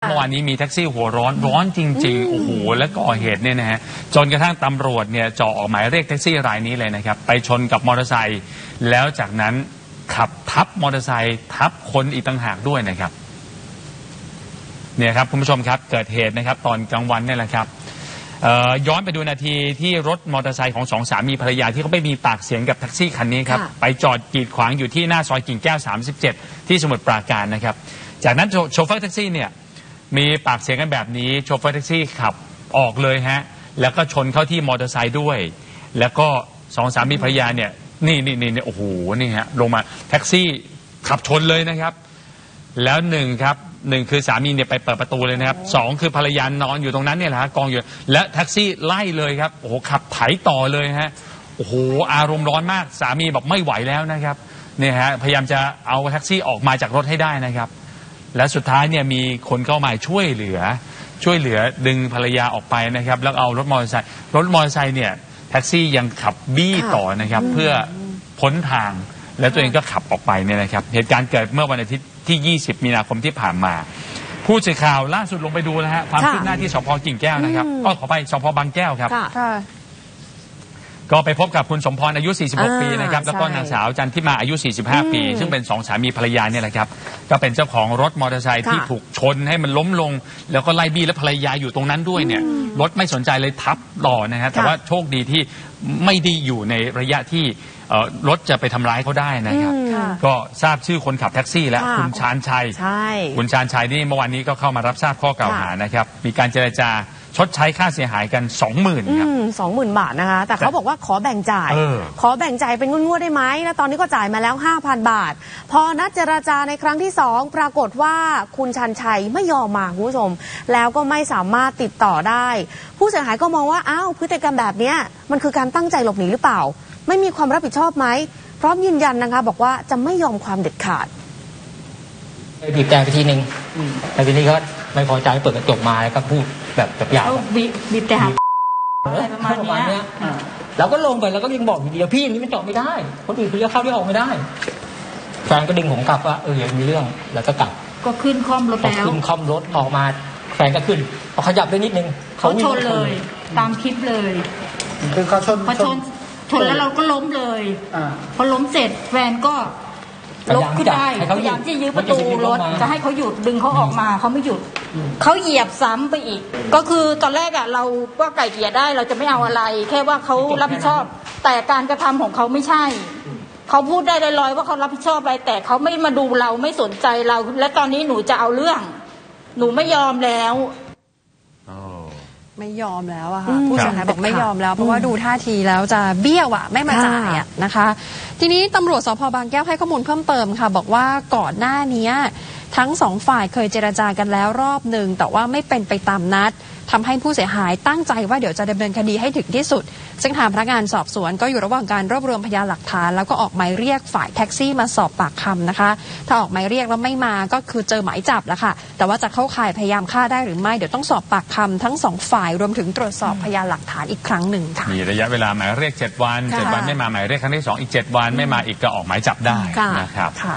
เมื่อวานนี้มีแท็กซี่หัวร้อนร้อนจริง ๆ โอ้โห และก่อเหตุเนี่ยนะฮะจนกระทั่งตำรวจเนี่ยเจ่อออกหมายเรียกแท็กซี่รายนี้เลยนะครับ ไปชนกับมอเตอร์ไซค์แล้วจากนั้นขับทับมอเตอร์ไซค์ทับคนอีกต่างหากด้วยนะครับเนี่ยครับคุณผู้ชมครับเกิดเหตุนะครับตอนกลางวันเนี่ยแหละครับเอ่อย้อนไปดูนาทีที่รถมอเตอร์ไซค์ของสองสามีภรรยาที่เขาไปมีปากเสียงกับแท็กซี่คันนี้ครับค่ะไปจอดกีดขวางอยู่ที่หน้าซอยกิ่งแก้ว 37 ที่สมุทรปราการนะครับ จากนั้นโชโชเฟอร์แท็กซี่เนี่ย มีปากเสียงกันแบบนี้โชเฟอร์แท็กซี่ขับออกเลยฮะ แล้วก็ชนเข้าที่มอเตอร์ไซค์ด้วย แล้วก็สองสามีภรรยาเนี่ยนี่นี่นี่นี่โอ้โหนี่ฮะลงมาแท็กซี่ขับชนเลยนะครับ แล้วหนึ่งครับหนึ่งคือสามีเนี่ยไปเปิดประตูเลยนะครับสองคือภรรยานอนอยู่ตรงนั้นเนี่ยแหละฮะกองอยู่ และแท็กซี่ไล่เลยครับโอ้โหขับไถต่อเลยฮะโอ้โหอารมณ์ร้อนมาก สามีบอกไม่ไหวแล้วนะครับเนี่ยฮะพยายามจะเอาแท็กซี่ออกมาจากรถให้ได้นะครับ และสุดท้ายเนี่ยมีคนเข้ามาช่วยเหลือ ช่วยเหลือดึงภรรยาออกไปนะครับ แล้วเอารถมอเตอร์ไซค์รถมอเตอร์ไซค์เนี่ยแท็กซี่ยังขับบี้ค่ะต่อนะครับ เพื่อพ้นทางแล้วตัวเองก็ขับออกไปเนี่ยนะครับ เหตุการณ์เกิดเมื่อวันอาทิตย์ที่ 20 มีนาคมที่ผ่านมา ผู้สื่อข่าวล่าสุดลงไปดูนะฮะความค่ะคืบหน้าที่สพกิ่งแก้วนะครับอืมก็ขอไปสพบางแก้วครับค่ะค่ะ ก็ไปพบกับคุณสมพรอายุ 46อ่าปีนะครับ แล้วก็ใช่นางสาวจันทิมาอายุ 45 ปี ซึ่งเป็นสองสามีภรรยาเนี่ยแหละครับ ก็เป็นเจ้าของรถมอเตอร์ไซค์ค่ะที่ถูกชนให้มันล้มลง แล้วก็ไล่บี้และภรรยาอยู่ตรงนั้นด้วยเนี่ย รถไม่สนใจเลยทับต่อนะฮะ แต่ค่ะว่าโชคดีที่ไม่ได้อยู่ในระยะที่เอ่อรถจะไปทำร้ายเขาได้นะครับอืมค่ะก็ทราบชื่อคนขับแท็กซี่แล้วค่ะคุณชาญชัยใช่คุณชาญชัยนี่เมื่อวานนี้ก็เข้ามารับทราบข้อกล่าวหานะครับ มีการเจรจา ชดใช้ค่าเสียหายกัน 20,000ครับ สองหมื่นบาทนะคะ แต่เขาบอกว่าขอแบ่งจ่าย เออ ขอแบ่งจ่ายเป็นงวดๆได้ไหมแล้วตอนนี้ก็จ่ายมาแล้ว 5,000 บาท พอนัดเจราจาในครั้งที่สองปรากฏว่าคุณชันชัยไม่ยอมมาคุณผู้ชม แล้วก็ไม่สามารถติดต่อได้ ผู้เสียหายก็มองว่าอ้าวพฤติกรรมแบบเนี้ยมันคือการตั้งใจหลบหนีหรือเปล่า ไม่มีความรับผิดชอบไหมพร้อมยืนยันนะคะ บอกว่าจะไม่ยอมความเด็ดขาด ไปบีบแต่ไปทีหนึ่งแล้วทีนี้ก็ไม่พอใจเปิดกระจกมาแล้วก็พูดแบบแบบหยาบเขาบีบบีบแต่หาอะไรประมาณเนี้ยเราก็ลงไปแล้วก็ยังบอกอยู่ดีว่าพี่อย่างนี้มันจอดไม่ได้ คนอื่นเขาจะเข้าได้ออกไม่ได้แฟนก็ดึงผมกลับว่าเอออย่ามีเรื่องแล้วก็กลับก็ขึ้นคล่อมรถพอแล้วขึ้นคล่อมรถออกมาแฟนก็ขึ้นพอขยับได้นิดนึงเขาวิ่งชนเลย ตามคลิปเลยคือเขาชนพอชนชนแล้วเราก็ล้มเลยอ่า พอล้มเสร็จแฟนก็ ลุกขึ้นได้ให้เขาพหยายุยามดที่ยื้อประตูรถมันจะให้เขาหยุดดึงเขาออกมาเขาไม่หยุดเขาเหยียบซ้ำไปอีก ก็คือตอนแรกอะเราก็ไก่เกลี่ยได้เราจะไม่เอาอะไร แค่ว่าเขารับผิดชอบ แต่การกระทำของเขาไม่ใช่เขาพูดได้ลอยๆว่าเขารับผิดชอบอะไรแต่เขาไม่มาดูเราไม่สนใจเรา และตอนนี้หนูจะเอาเรื่อง หนูไม่ยอมแล้ว ไม่ยอมแล้วอะอืค่ะมผู้เสียหายบอกค่ะไม่ยอมแล้ว เพราะว่าดูท่าทีแล้วจะเบี้ยวอะไม่มาจ่ายอะนะคะ ทีนี้ตำรวจสพบางแก้วให้ข้อมูลเพิ่มเติมค่ะ บอกว่าก่อนหน้านี้ ทั้งสองฝ่ายเคยเจรจากันแล้วรอบหนึ่งแต่ว่าไม่เป็นไปตามนัดทำให้ผู้เสียหายตั้งใจว่าเดี๋ยวจะดำเนินคดีให้ถึงที่สุด ซึ่งทางพนักงานสอบสวนก็อยู่ระหว่างการรวบรวมพยานหลักฐาน แล้วก็ออกหมายเรียกฝ่ายแท็กซี่มาสอบปากคำนะคะ ถ้าออกหมายเรียกแล้วไม่มาก็คือเจอหมายจับแล้วค่ะ แต่ว่าจะเข้าข่ายพยายามฆ่าได้หรือไม่เดี๋ยวต้องสอบปากคำทั้งสองฝ่ายรวมถึงตรวจสอบพยานหลักฐานอีกครั้งหนึ่งค่ะ มีระยะเวลาหมายเรียก 7 วันค่ะ7วันไม่มาหมายเรียกครั้งที่ 2 อีก 7 วันไม่มาอีกก็ออกหมายจับได้ค่ะนะครับค่ะ